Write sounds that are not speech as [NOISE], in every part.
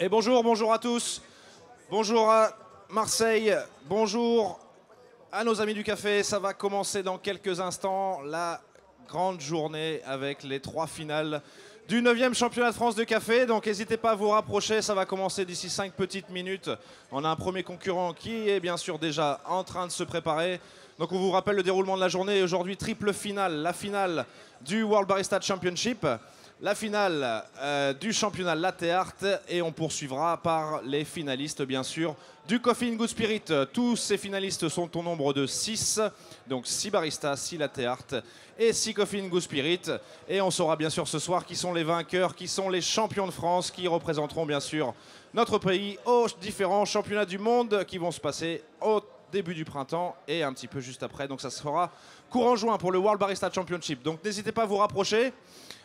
Et bonjour, bonjour à tous. Bonjour à Marseille. Bonjour à nos amis du café. Ça va commencer dans quelques instants la grande journée avec les trois finales du 9e championnat de France de café. Donc n'hésitez pas à vous rapprocher, ça va commencer d'ici 5 petites minutes. On a un premier concurrent qui est bien sûr déjà en train de se préparer. Donc on vous rappelle le déroulement de la journée. Aujourd'hui, triple finale, la finale du World Barista Championship la finale euh, du championnat latte art et on poursuivra par les finalistes bien sûr du Coffee Good Spirit. Tous ces finalistes sont au nombre de 6, donc 6 baristas, 6 latte et 6 Coffee Good Spirit. Et on saura bien sûr ce soir qui sont les vainqueurs, qui sont les champions de France, qui représenteront bien sûr notre pays aux différents championnats du monde qui vont se passer au début du printemps et un petit peu juste après. Donc ça sera courant juin pour le World Barista Championship. Donc n'hésitez pas à vous rapprocher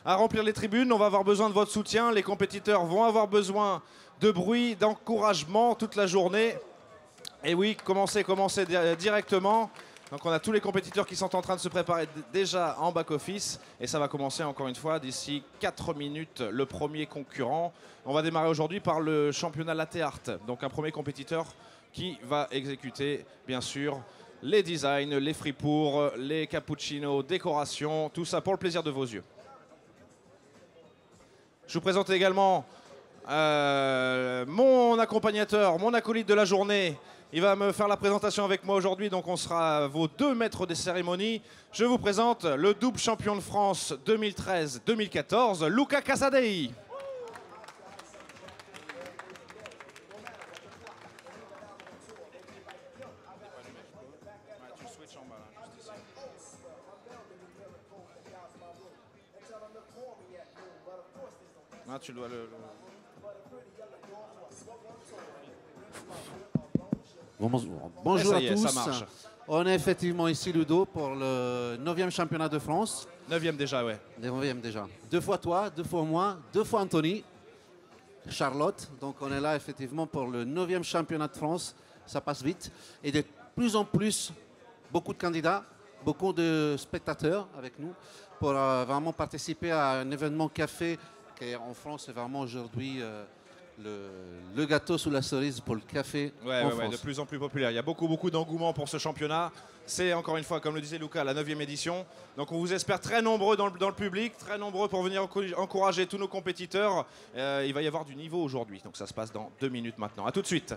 à remplir les tribunes. On va avoir besoin de votre soutien. Les compétiteurs vont avoir besoin de bruit, d'encouragement toute la journée. Et oui, commencez, commencez directement. Donc on a tous les compétiteurs qui sont en train de se préparer déjà en back-office. Et ça va commencer encore une fois d'ici 4 minutes, le premier concurrent. On va démarrer aujourd'hui par le championnat latte art. Donc un premier compétiteur qui va exécuter, bien sûr, les designs, les fripours, les cappuccinos, décorations, tout ça pour le plaisir de vos yeux. Je vous présente également euh, mon accompagnateur, mon acolyte de la journée. Il va me faire la présentation avec moi aujourd'hui, donc on sera vos deux maîtres des cérémonies. Je vous présente le double champion de France 2013-2014, Luca Casadei. Tu dois le. Bonjour à tous. On est effectivement ici, Ludo, pour le 9e championnat de France. 9e déjà, ouais. 9e déjà. Deux fois toi, deux fois moi, deux fois Anthony, Charlotte. Donc on est là effectivement pour le 9e championnat de France. Ça passe vite. Et de plus en plus, beaucoup de candidats, beaucoup de spectateurs avec nous pour euh, vraiment participer à un événement café en France, c'est vraiment aujourd'hui euh, le, gâteau sous la cerise pour le café. Ouais, de plus en plus populaire. Il y a beaucoup, beaucoup d'engouement pour ce championnat. C'est encore une fois, comme le disait Lucas, la 9 édition. Donc on vous espère très nombreux dans le, public, très nombreux pour venir encourager tous nos compétiteurs. Euh, il va y avoir du niveau aujourd'hui. Donc ça se passe dans deux minutes maintenant. A tout de suite.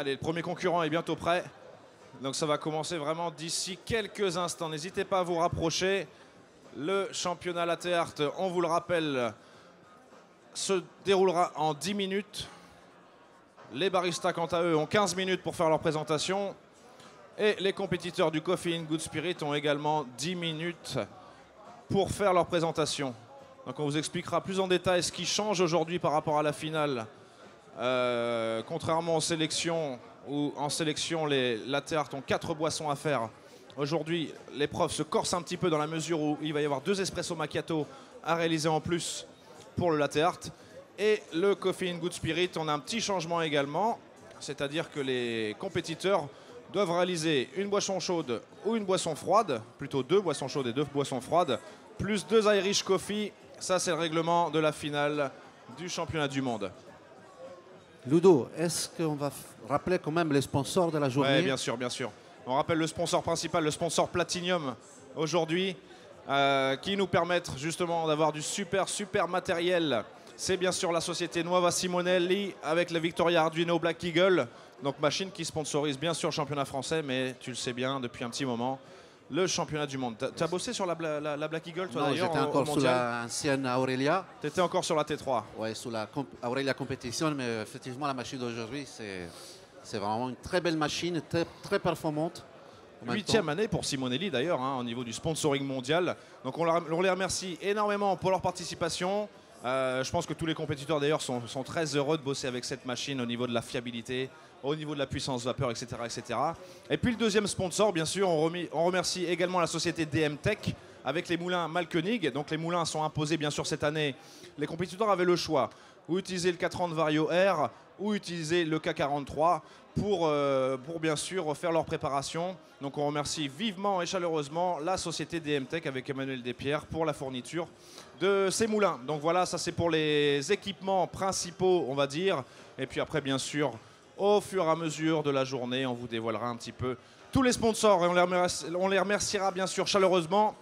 Allez, le premier concurrent est bientôt prêt. Donc ça va commencer vraiment d'ici quelques instants. N'hésitez pas à vous rapprocher. Le championnat latte art, on vous le rappelle, se déroulera en 10 minutes. Les baristas, quant à eux, ont 15 minutes pour faire leur présentation. Et les compétiteurs du Coffee in Good Spirit ont également 10 minutes pour faire leur présentation. Donc on vous expliquera plus en détail ce qui change aujourd'hui par rapport à la finale. Euh, contrairement aux sélections, où en sélection les latte art ont 4 boissons à faire. Aujourd'hui, l'épreuve se corse un petit peu dans la mesure où il va y avoir deux espresso macchiato à réaliser en plus pour le latte art. Et le Coffee in Good Spirit, on a un petit changement également, c'est-à-dire que les compétiteurs doivent réaliser une boisson chaude ou une boisson froide, plutôt deux boissons chaudes et deux boissons froides, plus deux Irish Coffee. Ça, c'est le règlement de la finale du championnat du monde. Ludo, est-ce qu'on va rappeler quand même les sponsors de la journée Oui, bien sûr, bien sûr. On rappelle le sponsor principal, le sponsor Platinum aujourd'hui, euh, qui nous permettent justement d'avoir du super, super matériel. C'est bien sûr la société Nuova Simonelli avec la Victoria Arduino Black Eagle. Donc machine qui sponsorise bien sûr le championnat français, mais tu le sais bien depuis un petit moment, le championnat du monde. Tu as bossé sur la, Black Eagle toi d'ailleurs J'étais encore sur l'ancienne Aurelia. Tu étais encore sur la T3 Oui, sur la Aurelia Competition, mais effectivement la machine d'aujourd'hui c'est vraiment une très belle machine, très, très performante. Huitième année pour Simonelli d'ailleurs hein, au niveau du sponsoring mondial. Donc on, les remercie énormément pour leur participation. Euh, je pense que tous les compétiteurs d'ailleurs sont, très heureux de bosser avec cette machine au niveau de la fiabilité, au niveau de la puissance vapeur, etc. etc. Et puis le deuxième sponsor, bien sûr, on, remercie également la société DM Tech avec les moulins Malkoenig. Donc les moulins sont imposés bien sûr cette année. Les compétiteurs avaient le choix ou utiliser le 430 Vario R ou utiliser le K43 pour, euh, pour bien sûr faire leur préparation. Donc on remercie vivement et chaleureusement la société DMTech avec Emmanuel Despierres pour la fourniture de ces moulins. Donc voilà, ça c'est pour les équipements principaux, on va dire. Et puis après, bien sûr, au fur et à mesure de la journée, on vous dévoilera un petit peu tous les sponsors et on les remerciera bien sûr chaleureusement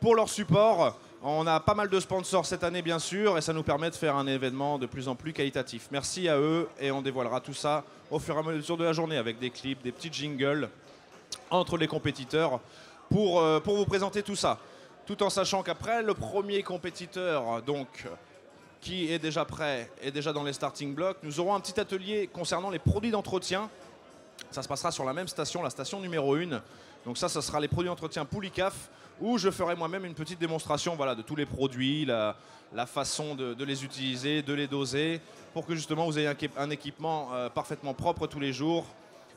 pour leur support. On a pas mal de sponsors cette année, bien sûr, et ça nous permet de faire un événement de plus en plus qualitatif. Merci à eux, et on dévoilera tout ça au fur et à mesure de la journée avec des clips, des petits jingles entre les compétiteurs pour, euh, pour vous présenter tout ça. Tout en sachant qu'après, le premier compétiteur, donc, qui est déjà prêt, est déjà dans les starting blocks, nous aurons un petit atelier concernant les produits d'entretien. Ça se passera sur la même station, la station numéro 1. Donc ça, ça sera les produits d'entretien Poulicaf où je ferai moi-même une petite démonstration voilà, de tous les produits, la, façon de, les utiliser, de les doser, pour que justement vous ayez un, équipement euh, parfaitement propre tous les jours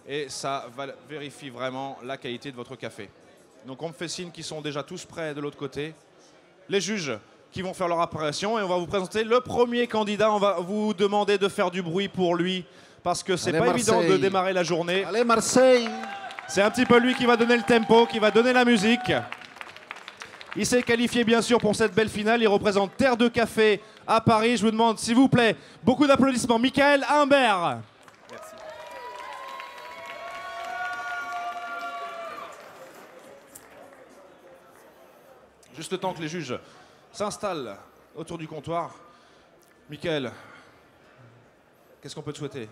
et ça vérifie vraiment la qualité de votre café. Donc on me fait signe qu'ils sont déjà tous prêts de l'autre côté. Les juges qui vont faire leur apparition et on va vous présenter le premier candidat. On va vous demander de faire du bruit pour lui parce que c'est pas évident de démarrer la journée. Allez Marseille C'est un petit peu lui qui va donner le tempo, qui va donner la musique. Il s'est qualifié bien sûr pour cette belle finale. Il représente Terre de Café à Paris. Je vous demande s'il vous plaît beaucoup d'applaudissements. Michael Humbert. Merci. Juste le temps que les juges s'installent autour du comptoir. Michael, qu'est-ce qu'on peut te souhaiter?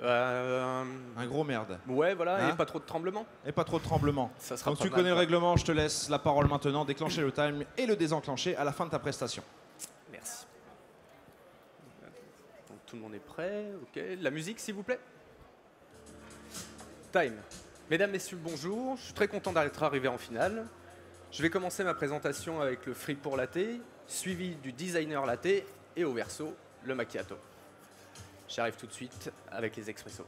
Euh, un gros merde. Ouais, voilà, et hein? pas trop de tremblement. Et pas trop de tremblement. Ça sera Donc tu connais le règlement, je te laisse la parole maintenant, déclencher le time et le désenclencher à la fin de ta prestation. Merci. Donc tout le monde est prêt, ok. La musique, s'il vous plaît. Time. Mesdames, Messieurs, bonjour. Je suis très content d'être arrivé en finale. Je vais commencer ma présentation avec le fric pour latte, suivi du designer latte et au verso, le macchiato. J'arrive tout de suite avec les expressos.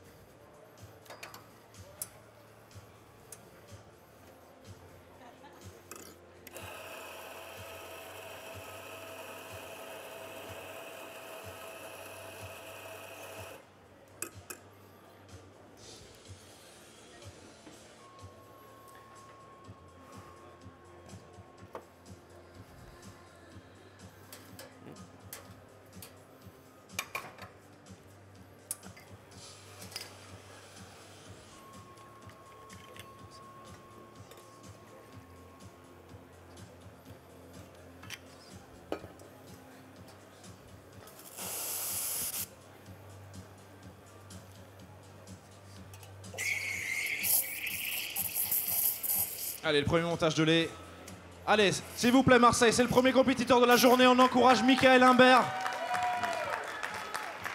Allez, le premier montage de lait. Allez, s'il vous plaît, Marseille, c'est le premier compétiteur de la journée. On encourage Michael Imbert.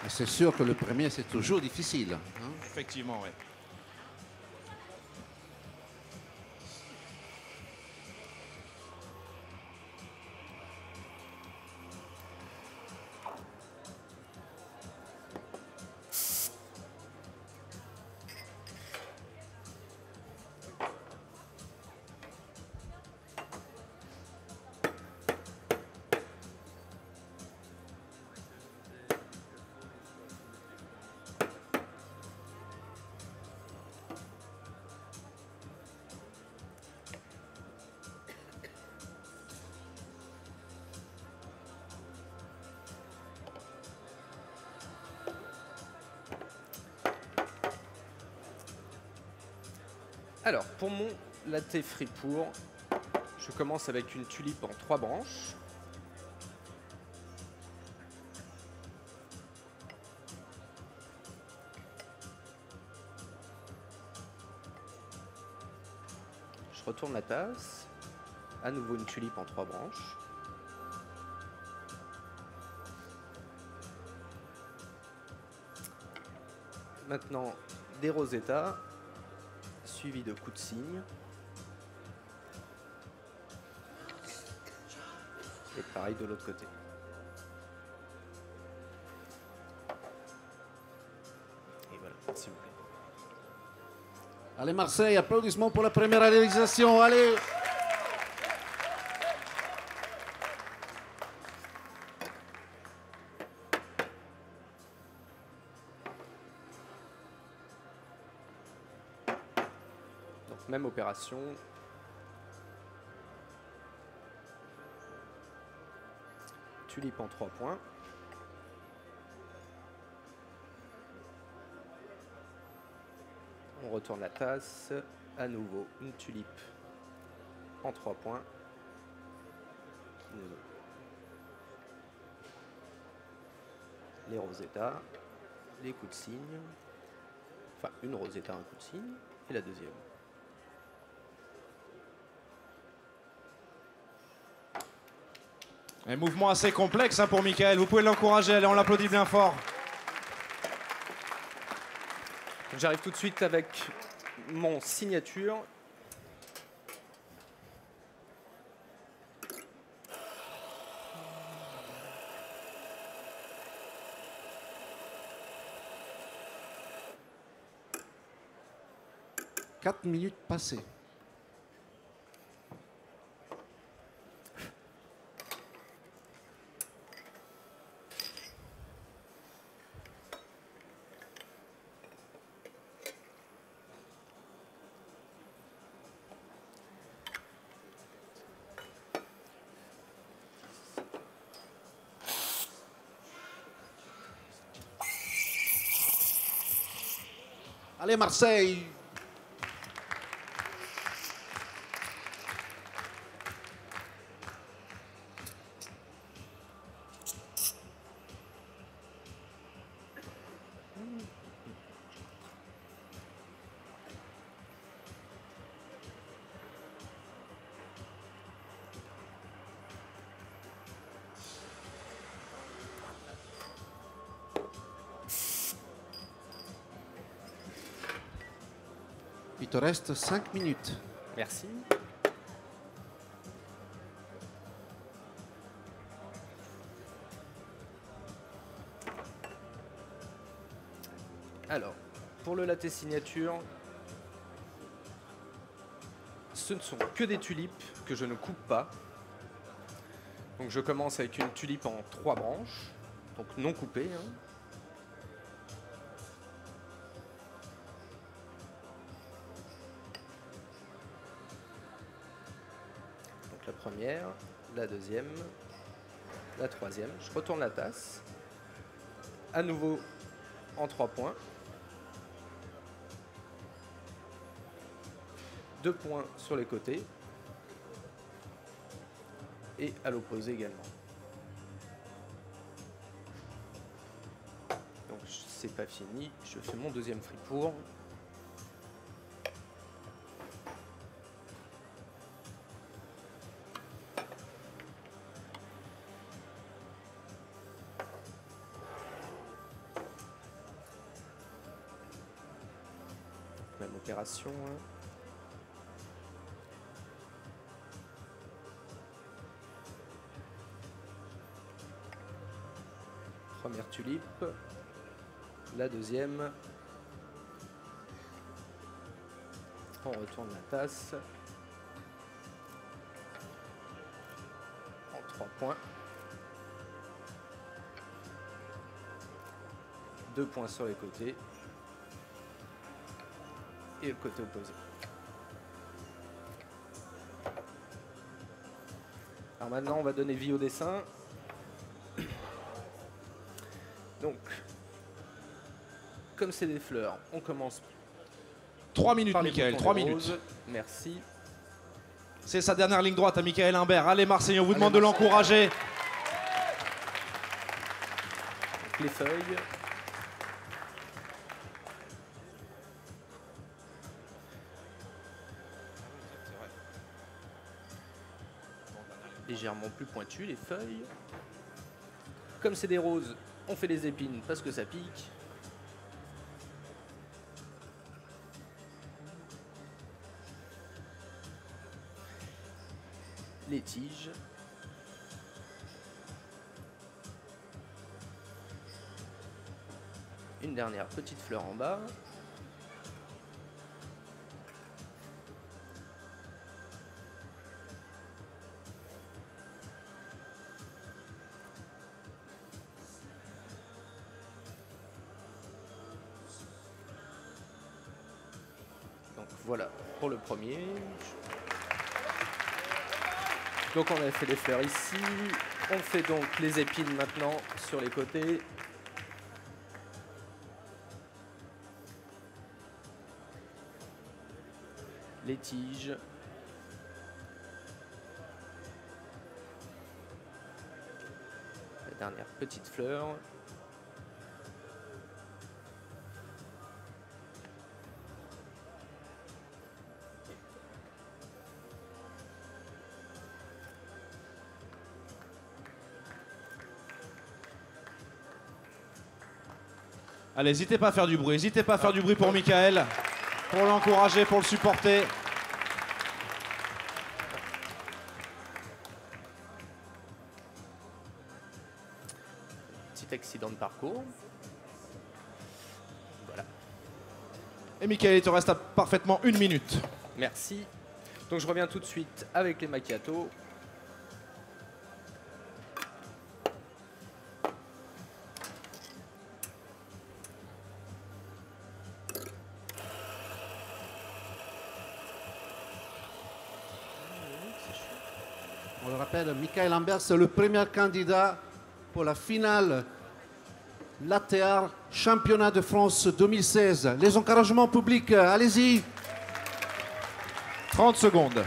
C'est sûr que le premier, c'est toujours difficile. hein. Effectivement, oui. Alors, pour mon latte fripour, je commence avec une tulipe en trois branches. Je retourne la tasse. À nouveau une tulipe en trois branches. Maintenant, des rosettas suivi de coups de cygne. Et pareil de l'autre côté. Et voilà, s'il vous plaît. Allez, Marseille, applaudissements pour la première réalisation. Allez Même opération. Tulipe en 3 points. On retourne la tasse. À nouveau, une tulipe en 3 points. Les rosettas, les coups de cygne. Enfin, une rosetta, un coup de cygne. Et la deuxième. Un mouvement assez complexe hein, pour Michael. Vous pouvez l'encourager. Allez, on l'applaudit bien fort. J'arrive tout de suite avec mon signature. Quatre minutes passées. Allez, Marseille te reste 5 minutes. Merci. Alors, pour le latte signature, ce ne sont que des tulipes que je ne coupe pas. Donc je commence avec une tulipe en trois branches, donc non coupée. hein. Première, la deuxième, la troisième. Je retourne la tasse. À nouveau en trois points. Deux points sur les côtés. Et à l'opposé également. Donc c'est pas fini. Je fais mon deuxième fripour. Première tulipe. La deuxième. On retourne la tasse. En trois points. Deux points sur les côtés. Et le côté opposé. Alors maintenant, on va donner vie au dessin. Donc, comme c'est des fleurs, on commence 3 minutes, Michael, boutons 3 de minutes. Merci. C'est sa dernière ligne droite à Michael Imbert. Allez, Marseille, on vous Allez, demande de l'encourager. Les feuilles. Légèrement plus pointues les feuilles. Comme c'est des roses, on fait les épines parce que ça pique. Les tiges. Une dernière petite fleur en bas. Donc on a fait les fleurs ici. On fait donc les épines maintenant sur les côtés. les tiges. La dernière petite fleur. Allez, n'hésitez pas à faire du bruit. N'hésitez pas à faire du bruit pour Michael, pour l'encourager, pour le supporter. Petit accident de parcours. Voilà. Et Michael, il te reste à parfaitement une minute. Merci. Donc je reviens tout de suite avec les macchiatos. Michael Lambert, c'est le premier candidat pour la finale Latéar Championnat de France 2016. Les encouragements publics, euh, allez-y. 30 secondes.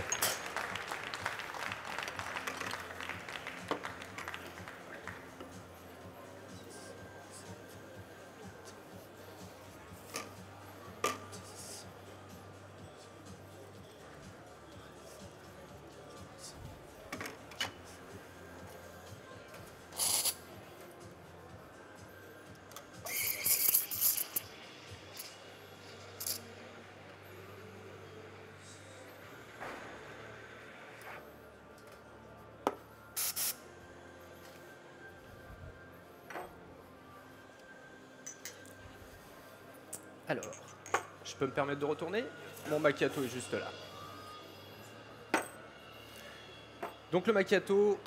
Alors, je peux me permettre de retourner? Mon macchiato est juste là. Donc le macchiato,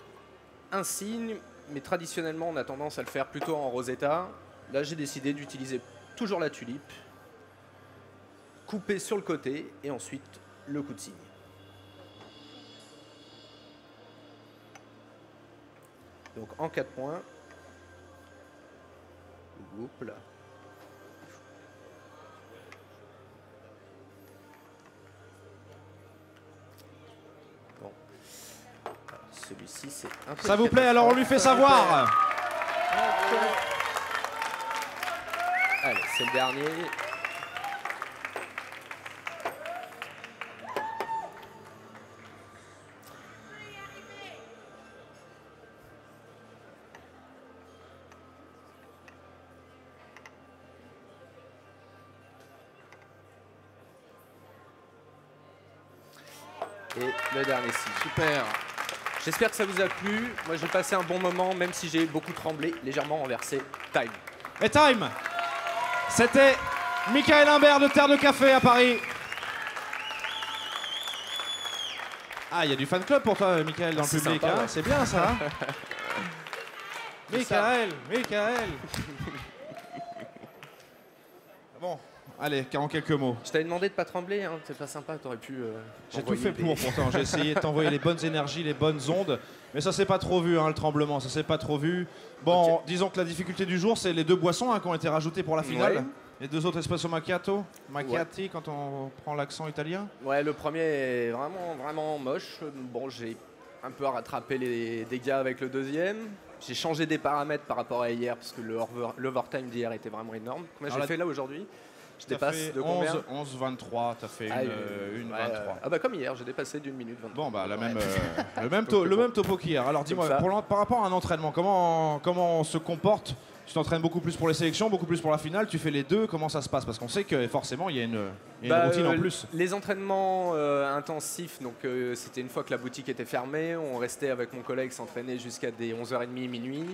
un signe, mais traditionnellement on a tendance à le faire plutôt en rosetta. Là j'ai décidé d'utiliser toujours la tulipe, couper sur le côté et ensuite le coup de cygne. Donc en 4 points. Oups. Celui-ci, c'est un peu Ça vous plaît Alors on lui fait savoir. Allez, c'est le dernier. Et le dernier signe. Super. J'espère que ça vous a plu. Moi, j'ai passé un bon moment, même si j'ai beaucoup tremblé, légèrement renversé. Time. Et time C'était Michael Imbert de Terre de Café à Paris. Ah, il y a du fan club pour toi, Michael, dans le public. sympa, hein. C'est bien hein [LAUGHS] ça. Michael, Michael. [LAUGHS] bon, allez, en quelques mots. Je t'avais demandé de pas trembler, hein. c'est pas sympa, t'aurais pu. euh, J'ai tout fait des- pour pourtant. J'ai essayé de t'envoyer les bonnes énergies, les bonnes ondes. Mais ça s'est pas trop vu, hein, le tremblement. Ça s'est pas trop vu. Bon, disons que la difficulté du jour, c'est les deux boissons hein, qui ont été rajoutées pour la finale. Ouais. Les deux autres espresso macchiato. Macchiati quand on prend l'accent italien. Ouais, le premier est vraiment, vraiment moche. Bon, j'ai un peu rattrapé les dégâts avec le deuxième. J'ai changé des paramètres par rapport à hier, parce que over- l'overtime d'hier était vraiment énorme. Combien j'ai fait là aujourd'hui Je dépasse de combien 11, 11, 23. T'as fait une, Ah, euh, une ouais, 23. Ah bah comme hier, j'ai dépassé d'une minute 23. Bon, bah, la même, euh, [LAUGHS] le, même to- le même topo qu'hier. Alors, dis-moi, par rapport à un entraînement, comment, comment on se comporte? Tu t'entraînes beaucoup plus pour les sélections, beaucoup plus pour la finale Tu fais les deux Comment ça se passe? Parce qu'on sait que forcément, il y a une, il y a une Bah, routine en euh, plus. Les entraînements euh, intensifs, donc euh, c'était une fois que la boutique était fermée, on restait avec mon collègue s'entraîner jusqu'à des 11h30 minuit.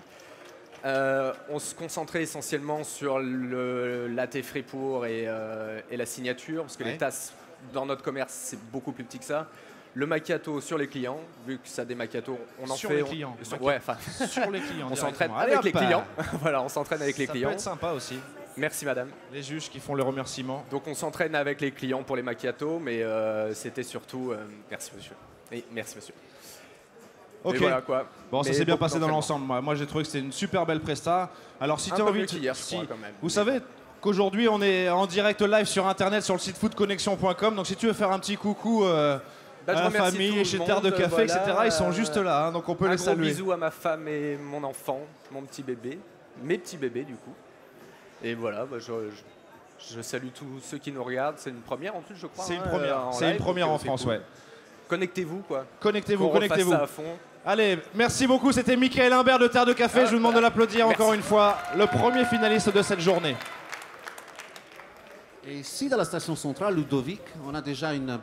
Euh, on se concentrait essentiellement sur le latte Fribourg et, euh, et la signature, parce que Ouais. les tasses dans notre commerce c'est beaucoup plus petit que ça. Le macchiato sur les clients, vu que ça des macchiatos, on en Sur fait. les on- clients. sur- ouais, enfin, [LAUGHS] Sur les clients. [LAUGHS] on s'entraîne. Allez, avec les clients. [LAUGHS] voilà, on s'entraîne avec les ça clients. peut être sympa aussi. Merci madame. Les juges qui font les remerciements. Donc on s'entraîne avec les clients pour les macchiatos, mais euh, c'était surtout. merci monsieur. Et merci monsieur. Ok. Et voilà quoi. Bon, ça s'est bien passé dans l'ensemble. Moi, moi j'ai trouvé que c'était une super belle presta. Alors, si Un tu as envie je si- crois, quand même. Vous savez qu'aujourd'hui, on est en direct live sur internet sur le site foodconnexion.com. Donc, si tu veux faire un petit coucou euh, Bah, à la famille, le chez Terre de Café, voilà, etc., ils sont juste euh, là. hein, donc, on peut Un les gros saluer. bisou à ma femme et mon enfant, mon petit bébé, mes petits bébés du coup. Et voilà, bah, je, je- je salue tous ceux qui nous regardent. C'est une première en plus, je crois. C'est une hein, première, euh, en c'est une première en euh, France, cool. ouais. Connectez-vous quoi. Connectez-vous, connectez-vous. à fond. Allez, merci beaucoup. C'était Michael Imbert de Terre de Café. Je vous demande de l'applaudir merci. encore une fois. Le premier finaliste de cette journée. Et ici, dans la station centrale, Ludovic, on a déjà une belle